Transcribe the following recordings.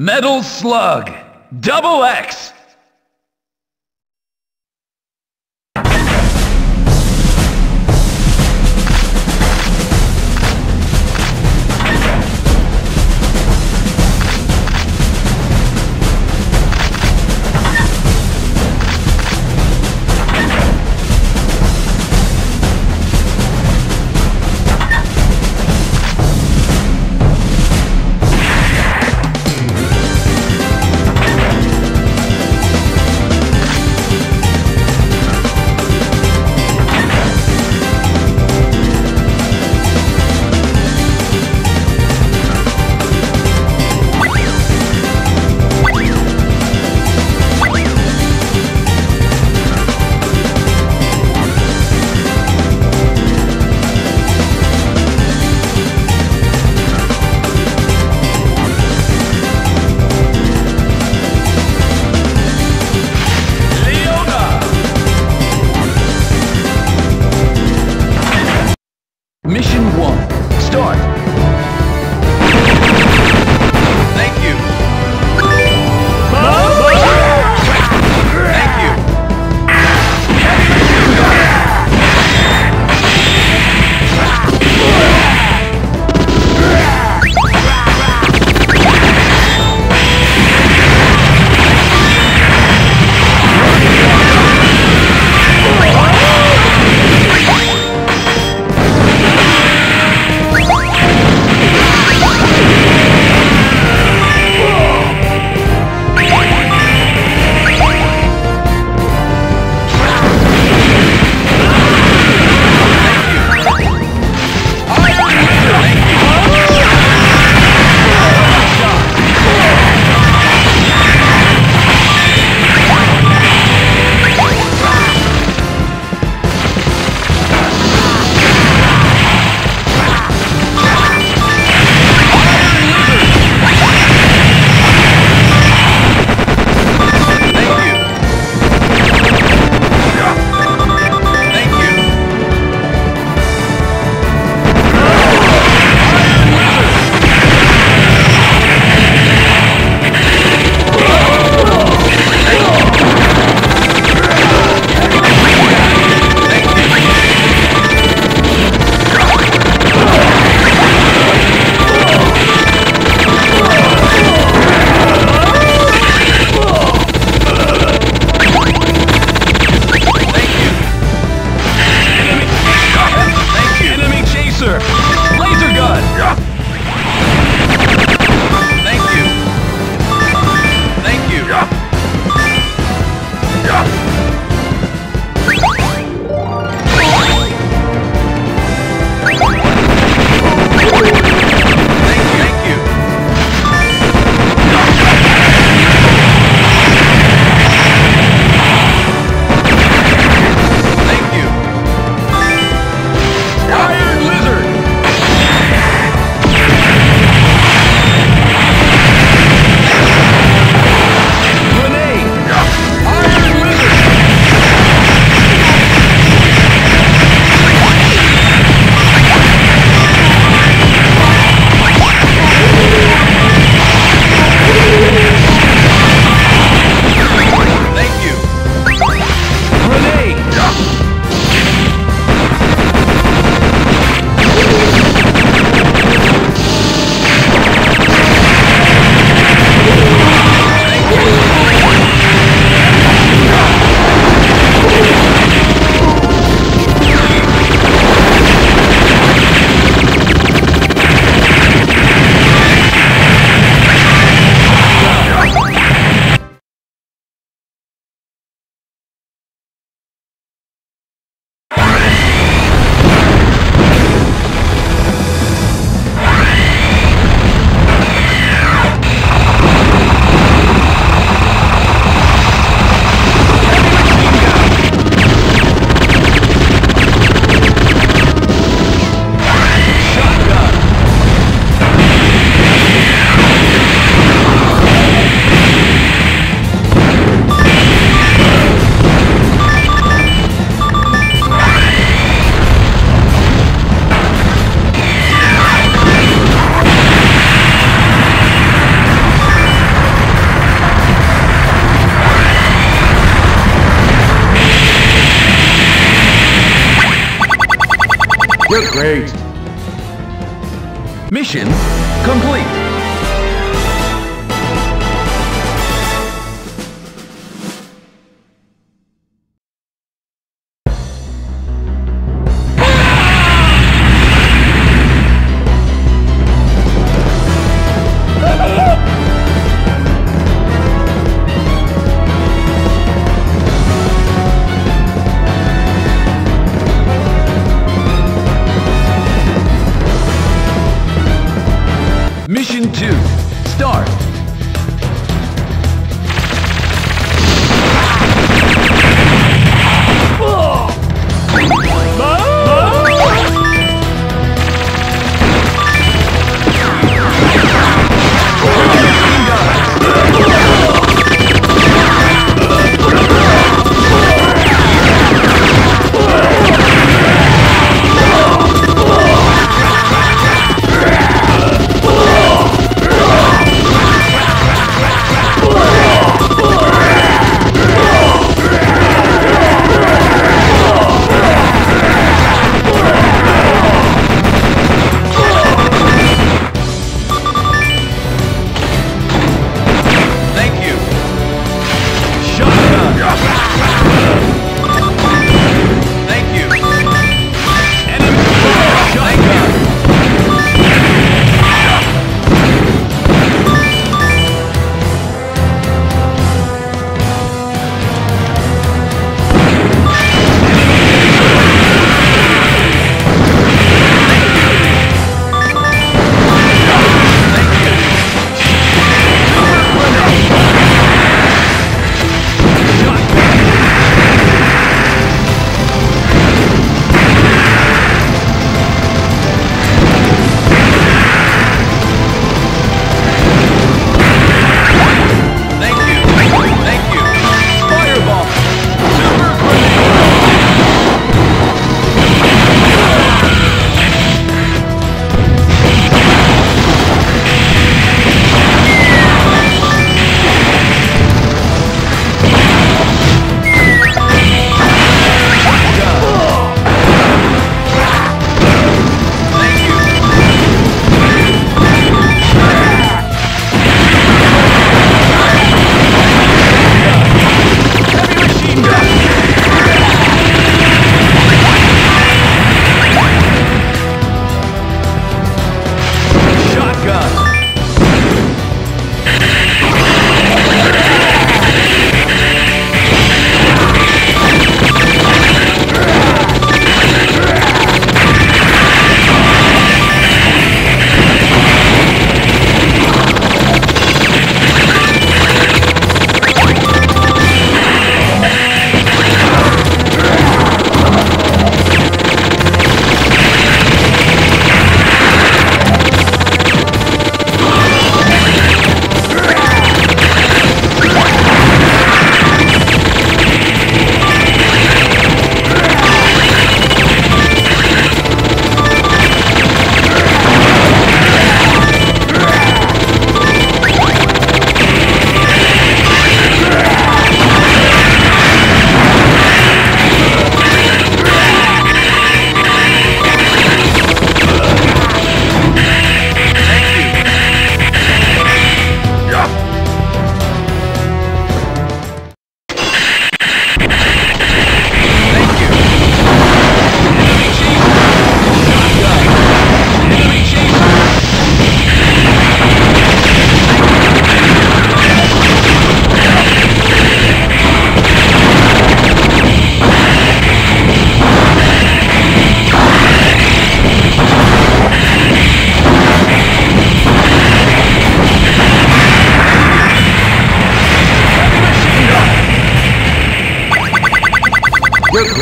Metal Slug, Double X.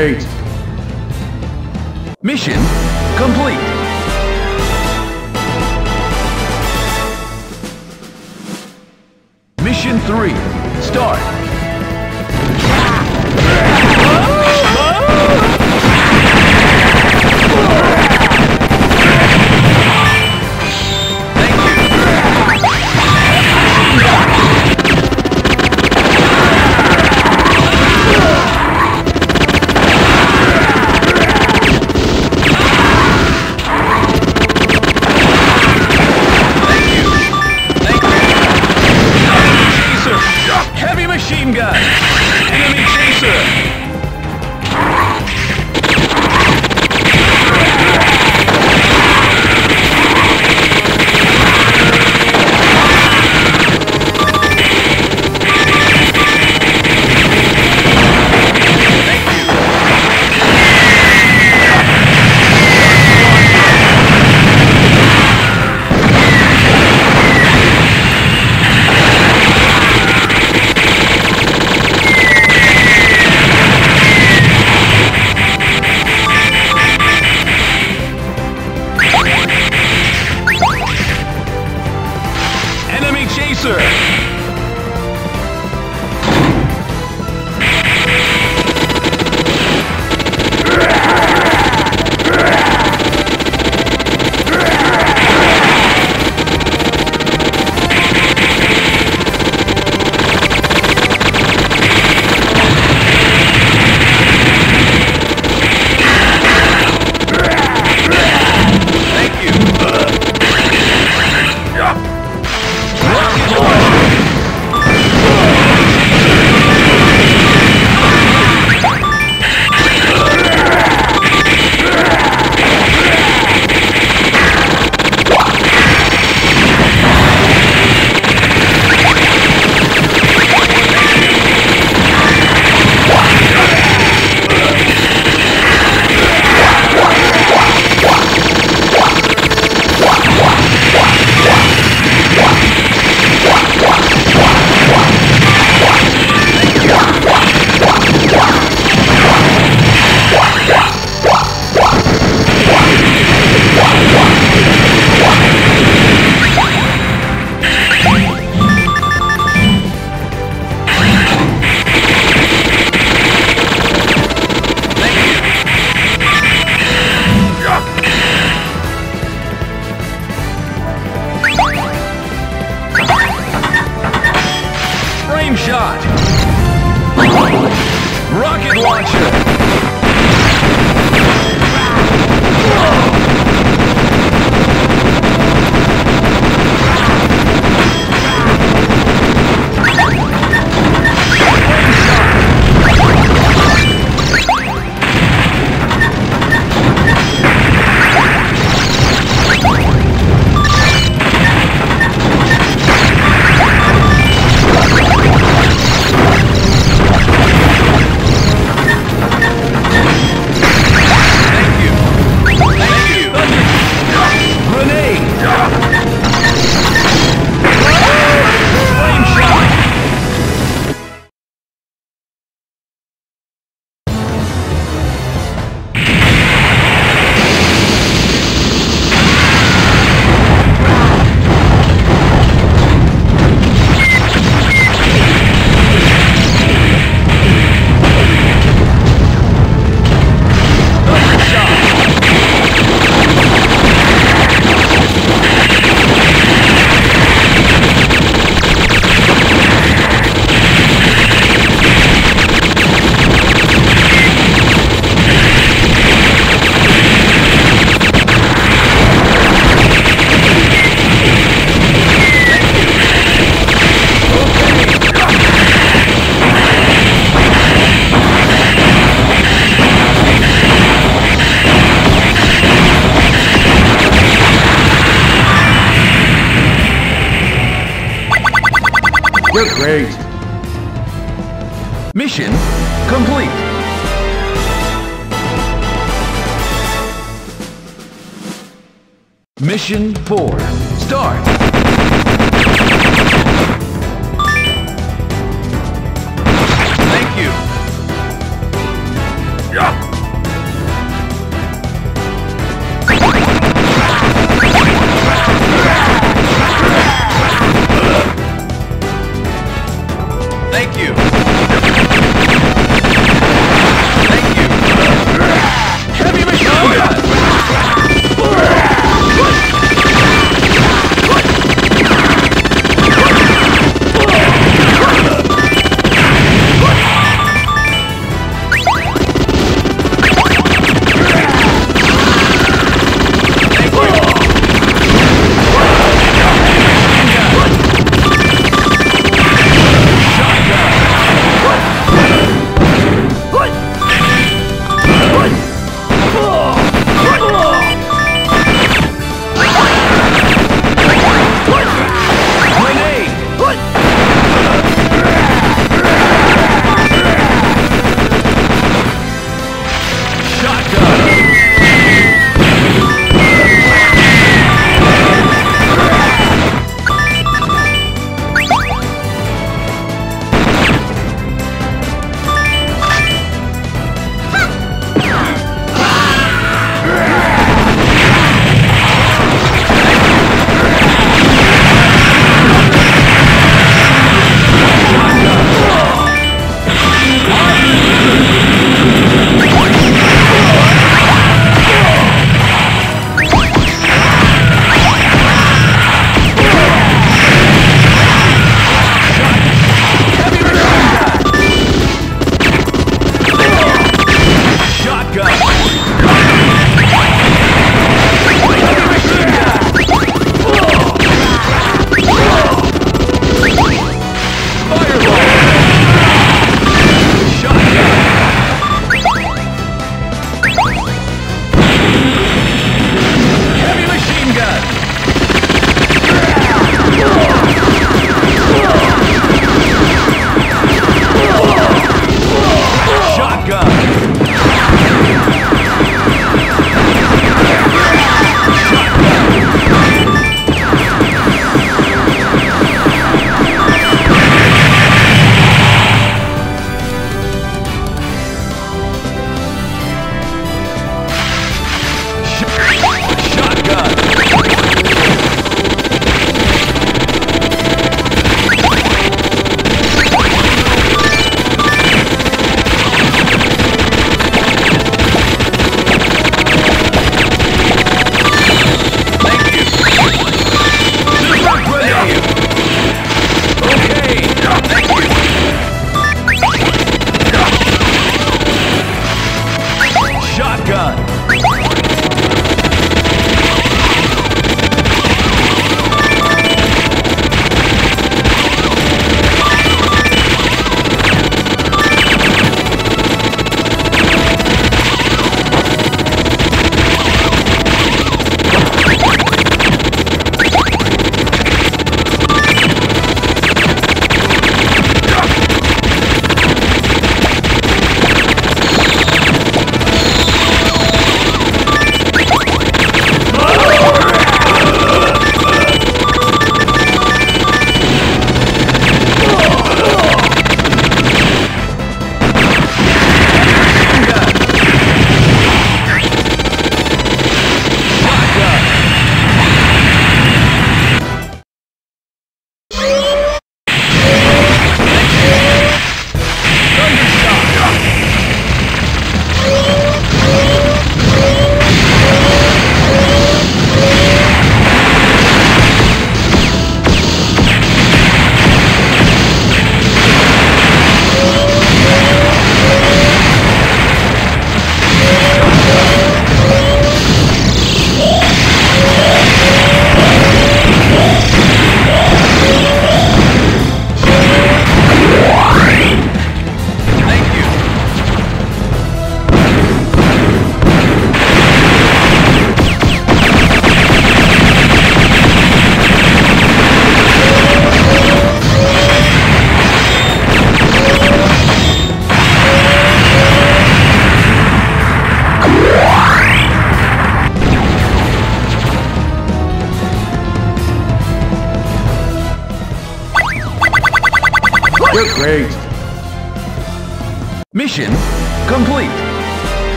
great.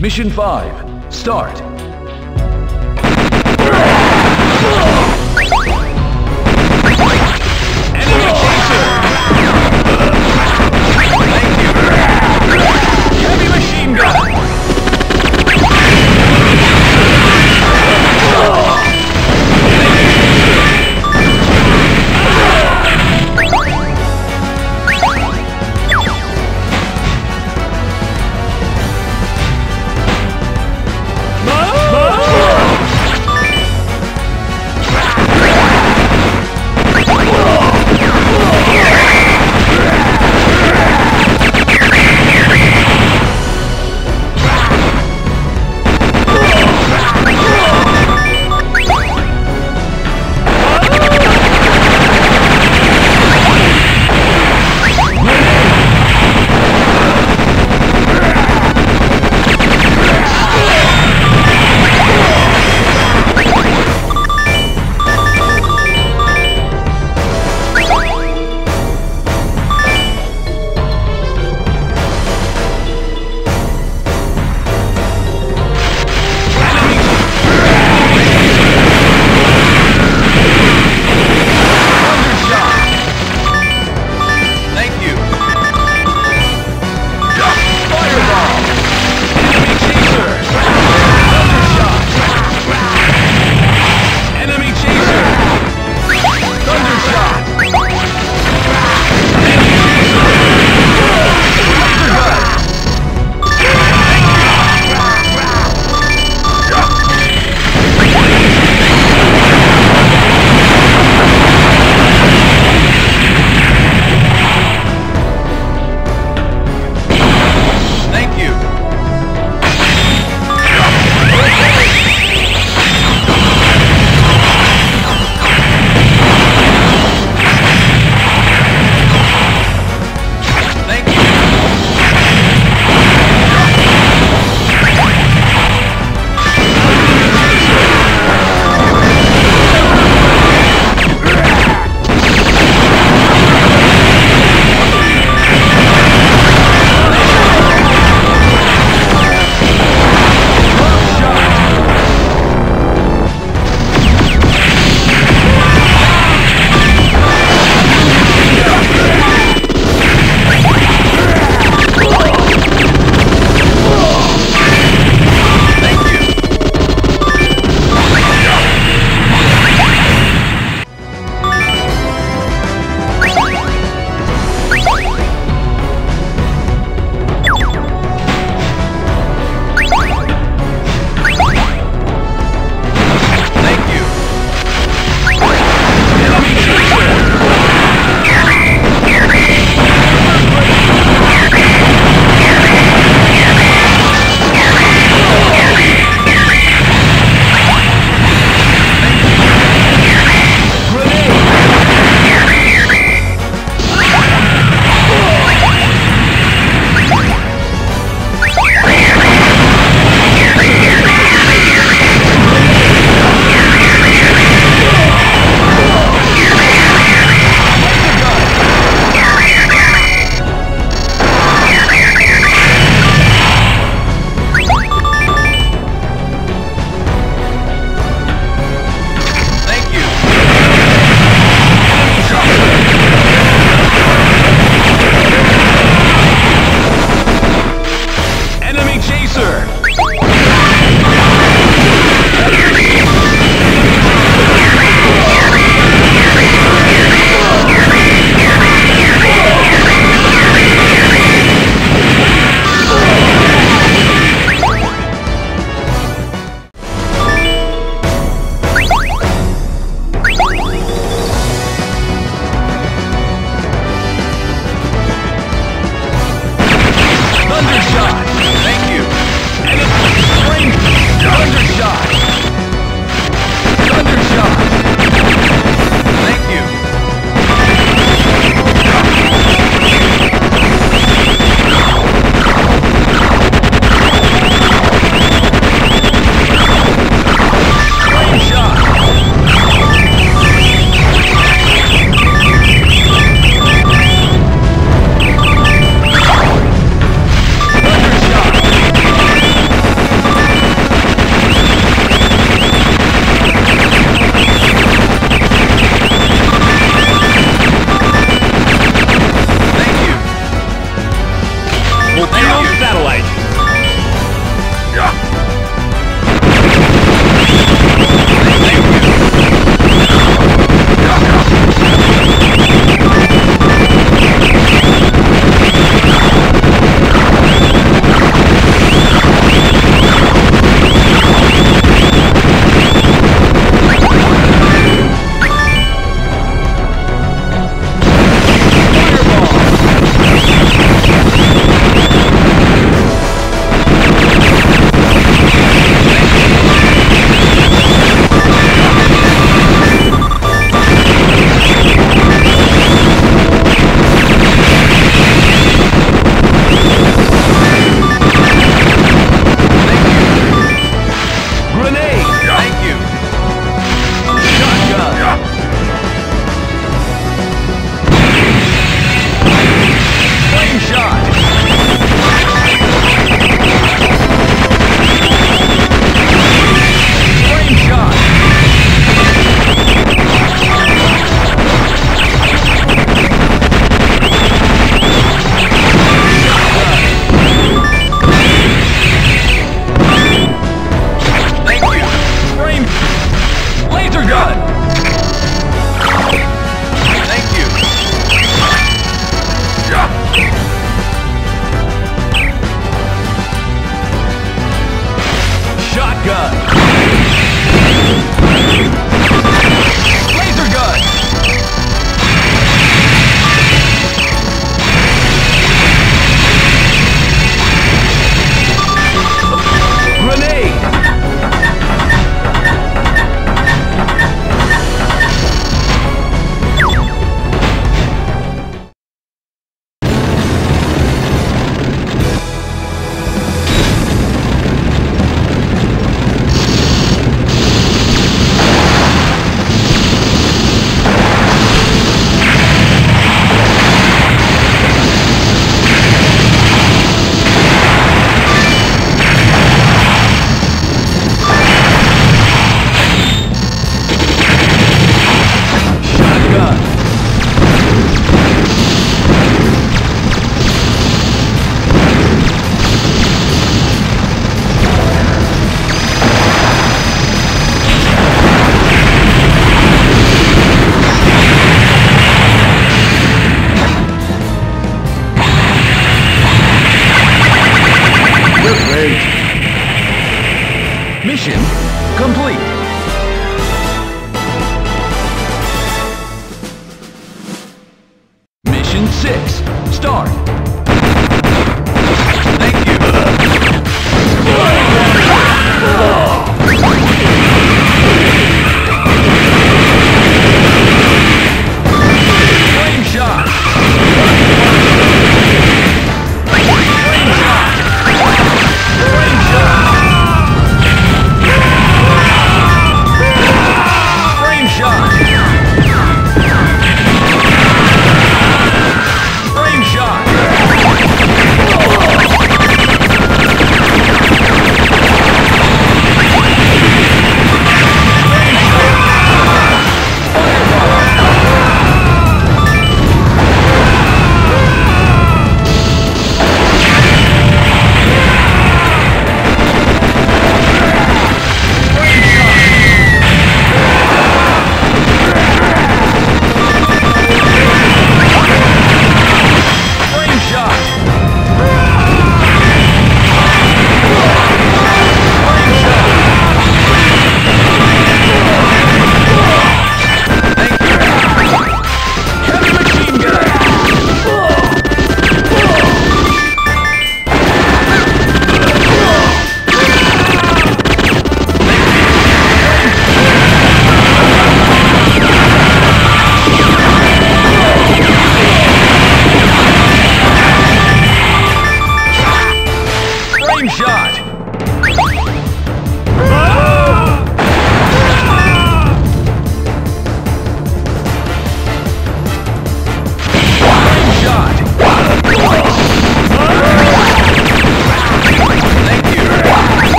Mission 5. Start.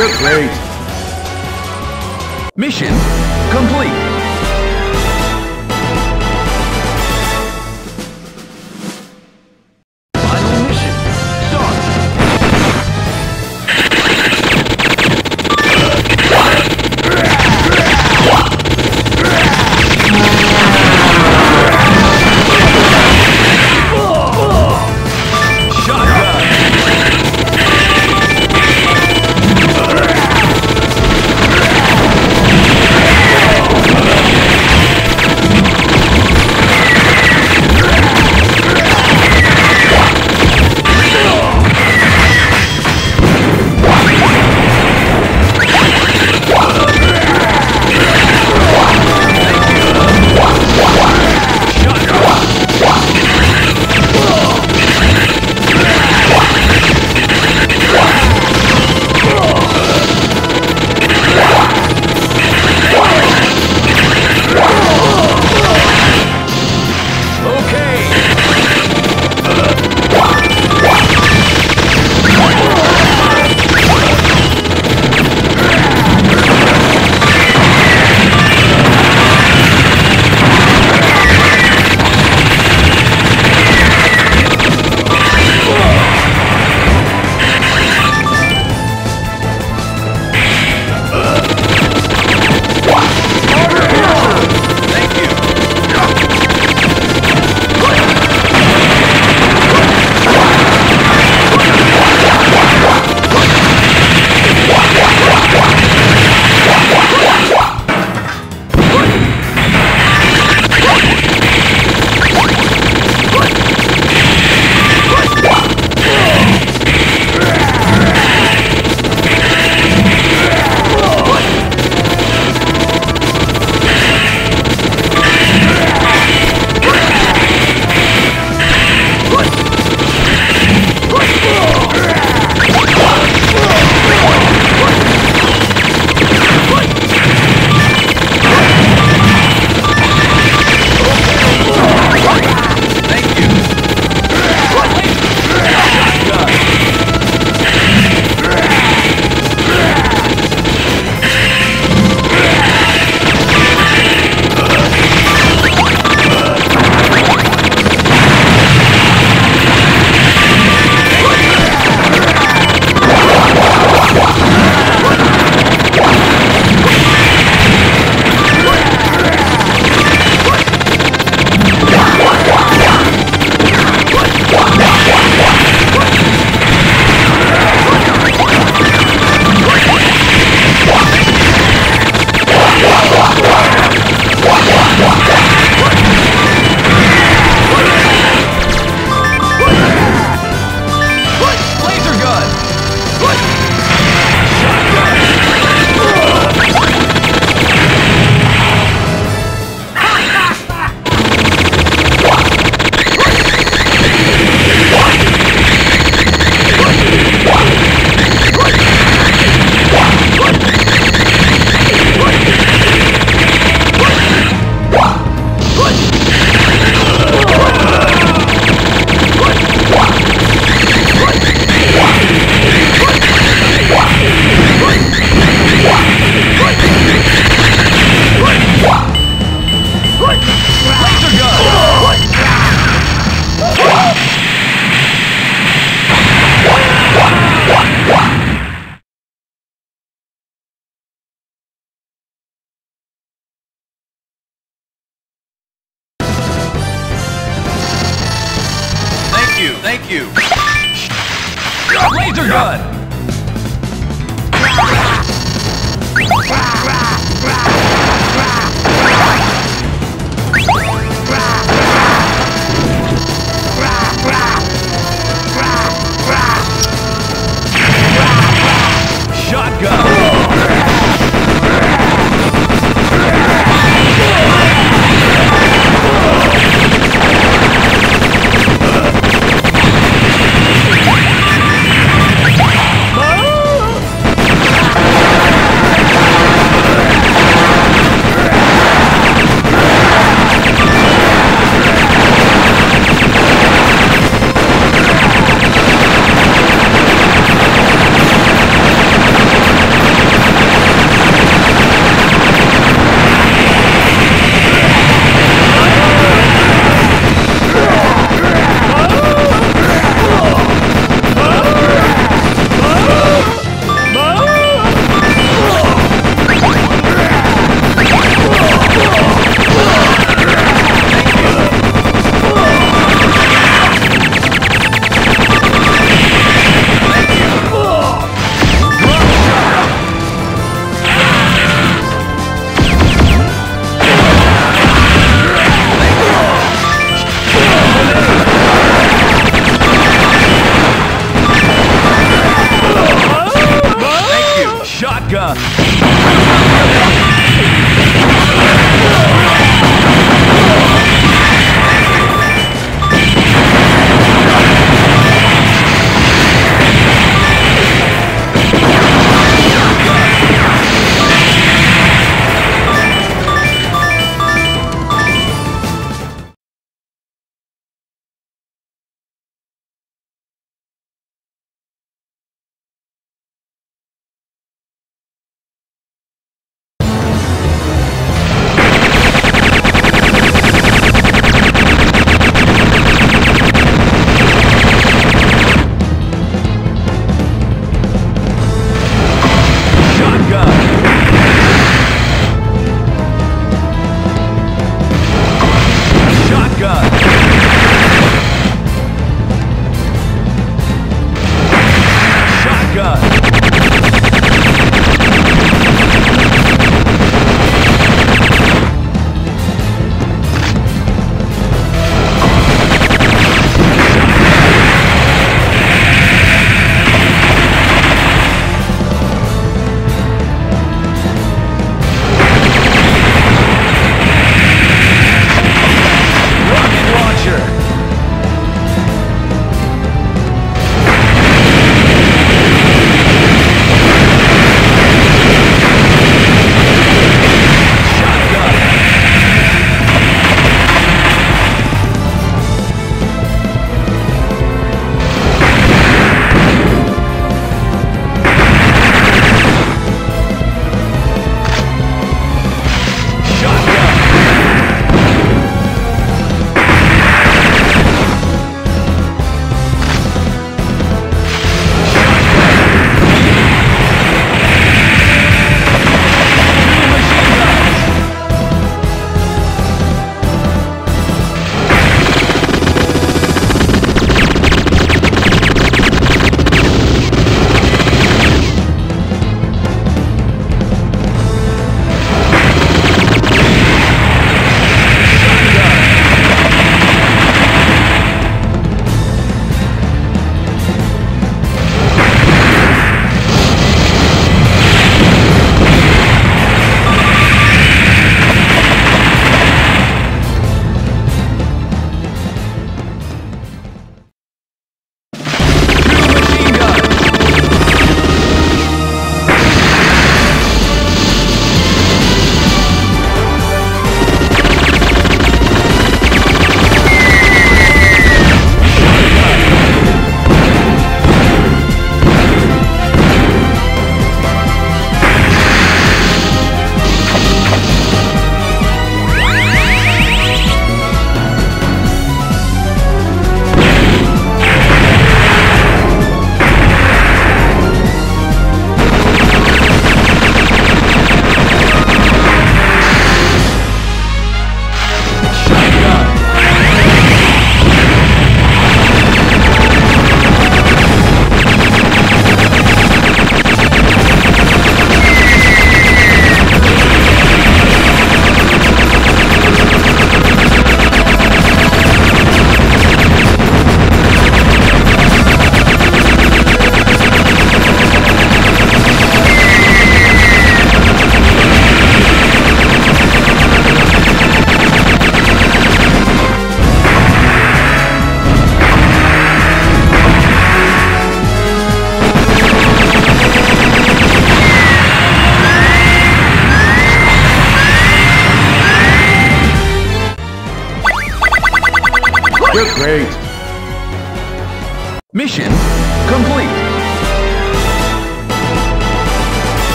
You're great. Thank you. Laser gun. Shotgun.